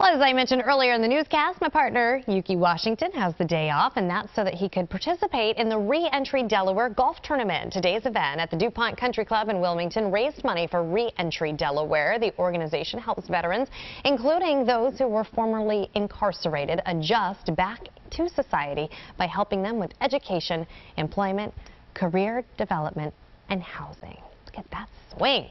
Well, as I mentioned earlier in the newscast, my partner Ukee Washington has the day off, and that's so that he could participate in the Re-Entry Delaware Golf Tournament. Today's event at the DuPont Country Club in Wilmington raised money for Re-Entry Delaware. The organization helps veterans, including those who were formerly incarcerated, adjust back to society by helping them with education, employment, career development, and housing. Look at that swing.